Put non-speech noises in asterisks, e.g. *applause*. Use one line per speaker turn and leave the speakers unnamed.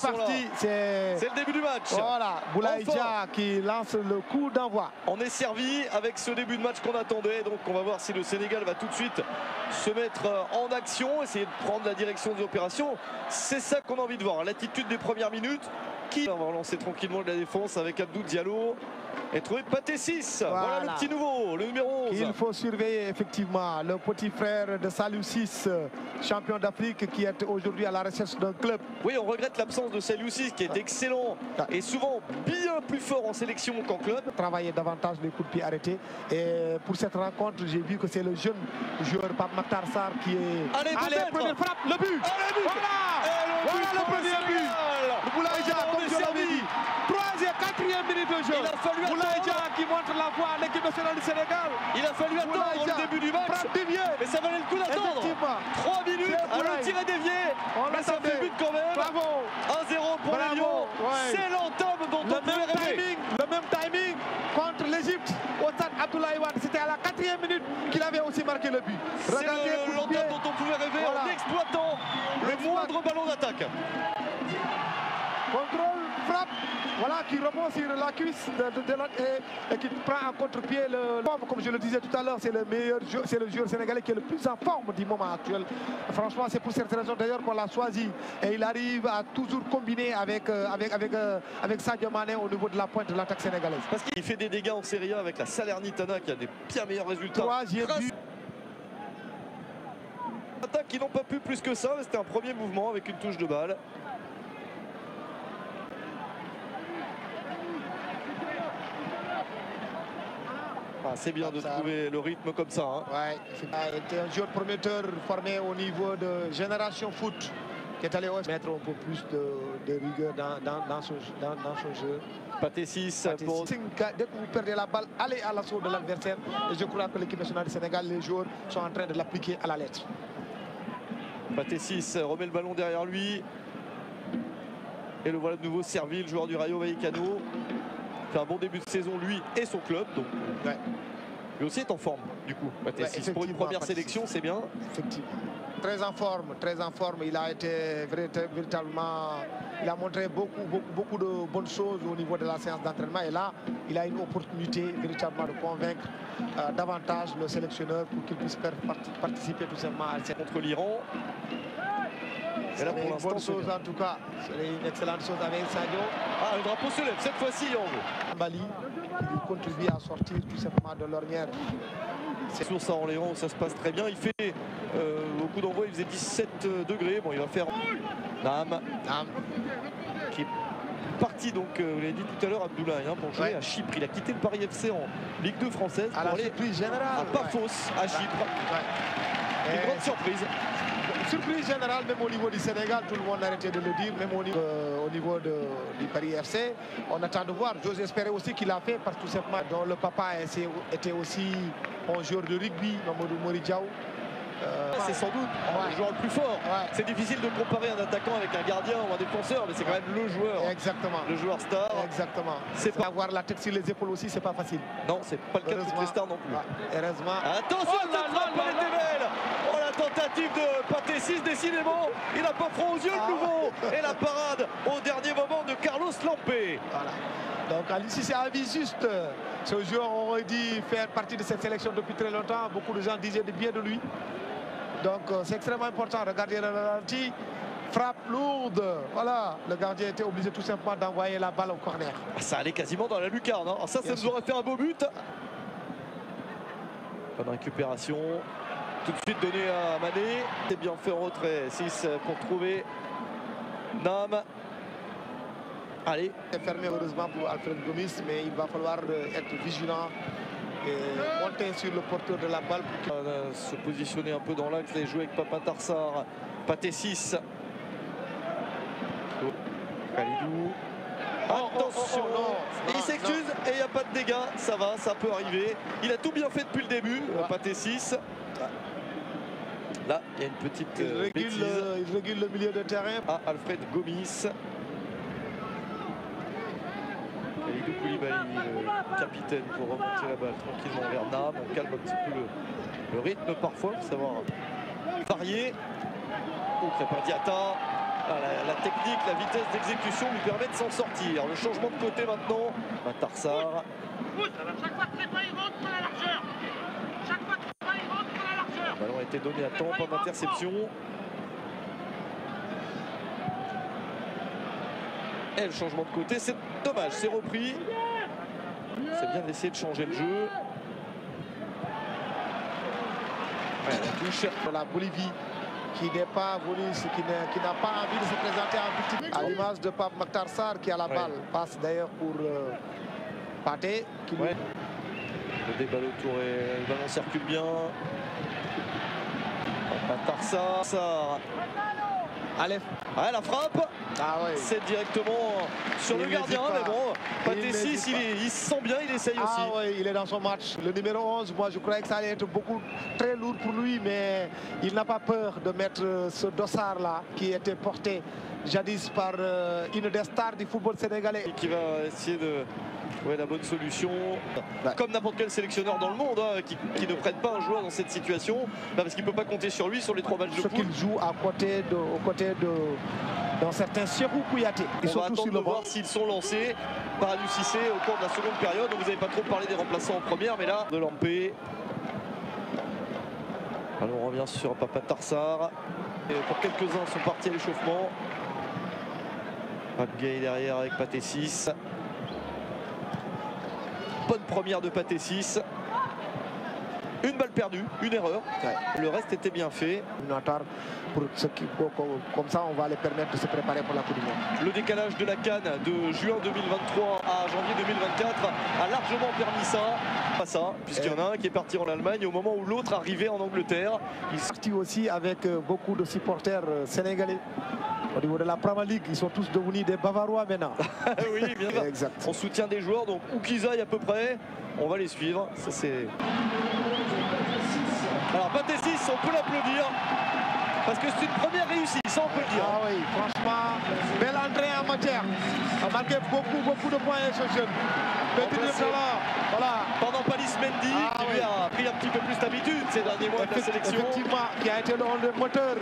c'est parti. C'est
le début du match.
Voilà, Boulaïdia qui lance le coup d'envoi.
On est servi avec ce début de match qu'on attendait. Donc on va voir si le Sénégal va tout de suite se mettre en action, essayer de prendre la direction des opérations. C'est ça qu'on a envie de voir. L'attitude des premières minutes. Qui on va relancer tranquillement de la défense avec Abdou Diallo? Et trouver Pathé 6. Voilà. le petit nouveau, le numéro 11.
Il faut surveiller effectivement le petit frère de Salou 6, champion d'Afrique, qui est aujourd'hui à la recherche d'un club.
Oui, on regrette l'absence de Salou 6, qui est excellent et souvent bien plus fort en sélection qu'en club.
Travailler davantage les coups de pied arrêtés. Et pour cette rencontre, j'ai vu que c'est le jeune joueur Pape Maktar Sarr qui est.
Allez, Allez
première frappe, le but,
Allez, but.
Voilà,
le,
voilà le premier but Le Boulaïdia, comme je l'avais dit. Troisième, quatrième minute de jeu.
Il a fallu
Boulaïdia qui montre la nationale du Sénégal.
Il a fallu attendre le début du match. Mais ça valait le coup d'attendre. 3 minutes à le tirer dévié. mais ça fait but quand même.
Bravo.
1-0 pour les Lions. C'est l'entame dont
le
on pouvait
même timing, Le même timing contre l'Égypte au stade Abdoulaye Wade. C'était à la quatrième minute qu'il avait aussi marqué le but.
C'est l'entame dont on pouvait rêver
Voilà.
en exploitant le moindre ballon d'attaque.
Contrôle, frappe, voilà, qui rebond sur la cuisse de, de- de l'autre et, et qui prend en contre-pied le, le- Comme je le disais tout à l'heure, c'est le meilleur c'est le joueur sénégalais qui est le plus en forme du moment actuel. Franchement, c'est pour cette raison d'ailleurs qu'on l'a choisi. Et il arrive à toujours combiner avec, euh, avec, avec, euh, avec Sadio Mané au niveau de la pointe de l'attaque sénégalaise.
Parce qu'il fait des dégâts en Serie A avec la Salernitana qui a des bien meilleurs résultats.
Troisième but.
Attaque qui n'ont pas pu plus que ça, c'était un premier mouvement avec une touche de balle. Ah, c'est bien de
ça.
trouver le rythme comme ça. hein.
Ouais, c'était un joueur prometteur formé au niveau de Génération Foot qui est allé mettre un peu plus de, de rigueur dans, dans, dans son, dans, son jeu.
Pathé 6 pour
Dès que vous perdez la balle, allez à l'assaut de l'adversaire. Et je crois que l'équipe nationale du Sénégal, les joueurs sont en train de l'appliquer à la lettre.
Pathé 6 remet le ballon derrière lui. Et le voilà de nouveau servi, le joueur du Rayo Vallecano. Fait un bon début de saison lui et son club. Donc
Ouais,
lui aussi est en forme du coup. Pathé
Ouais,
6 pour une première sélection, c'est bien.
effectivement. Très en forme, très en forme. Il a été vérit- véritablement. Il a montré beaucoup, beaucoup, beaucoup de bonnes choses au niveau de la séance d'entraînement. Et là, il a une opportunité véritablement de convaincre euh, davantage le sélectionneur pour qu'il puisse participer tout simplement à cette
Contre l'Iran. Et là
C'est
pour
une
l'instant
chose
bien.
en tout cas. C'est une excellente chose avec Sadio
Ah le drapeau se lève cette fois-ci veut.
Bali qui contribue à sortir tout simplement de l'ornière.
C'est sur ça en Léon, ça se passe très bien. Il fait euh, au coup d'envoi, il faisait 17 degrés. Bon, il va faire Nam qui est parti donc, euh, vous l'avez dit tout à l'heure, Abdoulaye, hein, pour jouer
Ouais.
à Chypre. Il a quitté le Paris FC en Ligue 2 française
À
pour
la
aller
générale.
à
ouais.
Pafos, à Chypre.
Ouais.
Une grande surprise.
Surprise générale, même au niveau du Sénégal, tout le monde a arrêté de le dire, même au niveau, euh, au niveau de- du Paris FC. On attend de voir. J'ose espérer aussi qu'il a fait, parce que tout simplement, dont le papa était aussi un joueur de rugby, Mamadou Mori Diaw. Euh,
C'est sans doute
Ouais.
le joueur le plus fort.
Ouais.
C'est difficile de comparer un attaquant avec un gardien ou un défenseur, mais c'est quand même le joueur,
Exactement.
le joueur star.
Exactement.
C'est pas-
Avoir la tête sur les épaules aussi, c'est pas facile.
Non, c'est pas le cas de toutes les stars non plus.
Ouais. Heureusement.
Attention,
Oh là là là
elle
là.
était belle Oh la tentative de 6, décidément, il n'a pas froid aux yeux
Ah.
le nouveau Et la parade au dernier moment de Carlos Lampé
Voilà. Donc Ali Cissé a vu juste. euh, Ce joueur aurait dû faire partie de cette sélection depuis très longtemps. Beaucoup de gens disaient de bien de lui. Donc euh, c'est extrêmement important. Regardez le ralenti. Frappe lourde. Voilà. Le gardien était obligé tout simplement d'envoyer la balle au corner.
Ah, Ça allait quasiment dans la lucarne, hein. Alors ça, ça
Bien
nous aurait fait un beau but Bonne récupération, tout de suite donné à Mané, c'est bien fait en retrait, 6 pour trouver Nam. Allez,
C'est fermé heureusement pour Alfred Gomis, mais il va falloir euh, être vigilant et monter sur le porteur de la balle pour
va se positionner un peu dans l'axe et jouer avec Papa Tarsar. Pathé 6. Khalidou. Attention
oh, oh,
Il s'excuse et il n'y a pas de dégâts. Ça va, ça peut arriver. Il a tout bien fait depuis le début,
Ouais.
Pathé 6. Là, il y a une petite
il
euh,
régule,
bêtise.
euh, il régule le milieu de terrain.
à Alfred Gomis. Koulibaly, le capitaine, pour remonter la balle tranquillement vers Nam. On calme un petit peu le, le rythme parfois pour savoir varier. Oh, Crépin Diata. la, technique, la vitesse d'exécution lui permet de s'en sortir. Le changement de côté maintenant. Matarsar. Chaque fois que il rentre la largeur. Chaque fois que il rentre la largeur. Le ballon a été donné à temps, pas d'interception. Et le changement de côté, c'est dommage, c'est repris. C'est bien d'essayer de changer le jeu.
la touche de la Bolivie qui n'est pas voulu, qui n'a pas envie de se présenter en petit. À l'image de Pape Maktarsar qui a la balle. Passe d'ailleurs pour euh. Qui
Le débat autour et le ballon circule bien. Maktarsar. Allez. la frappe. Ah C'est directement sur le gardien. Mais bon, Paté 6, il, se sent bien, il essaye ah aussi.
Oui, il est dans son match. Le numéro 11, moi je croyais que ça allait être beaucoup très lourd pour lui, mais il n'a pas peur de mettre ce dossard-là qui était porté jadis par euh, une des stars du football sénégalais.
Et qui va essayer de trouver la bonne solution. Comme n'importe quel sélectionneur dans le monde hein, qui, ne prête pas un joueur dans cette situation, bah, parce qu'il ne peut pas compter sur lui sur les trois matchs de
Ce qu'il joue à côté de, aux côtés de dans certains Sierou Kouyaté.
Ils On sont va tous de voir s'ils sont lancés par Aliou Cissé au cours de la seconde période. Vous n'avez pas trop parlé des remplaçants en première, mais là, de Lampé. Alors on revient sur Papa Tarsar. Et pour quelques-uns sont partis à l'échauffement. Gay derrière avec Paté 6. Bonne première de Paté 6. Une balle perdue, une erreur. Le reste était bien fait.
Pour ce qui, comme ça, on va les permettre de se préparer pour la Coupe du Monde.
Le décalage de la Cannes de juin 2023 à janvier 2024 a largement permis ça. Pas ça, puisqu'il y en a un qui est parti en Allemagne au moment où l'autre arrivait en Angleterre.
Il sortit aussi avec euh, beaucoup de supporters euh, sénégalais. Au niveau de la Premier League, ils sont tous devenus des Bavarois maintenant. *laughs*
oui, bien exact. On soutient des joueurs, donc où qu'ils aillent à peu près, on va les suivre. Ça c'est. Alors Paté6, on peut l'applaudir. Parce que c'est une première réussite, ça on peut le dire.
Ah oui, franchement, belle entrée en matière. A marqué beaucoup, beaucoup de points ce jeune. Petit
voilà. Pendant Palis Mendy, ah qui lui a pris un petit peu plus d'habitude ces derniers mois de la sélection.
Effectivement, qui a été le moteur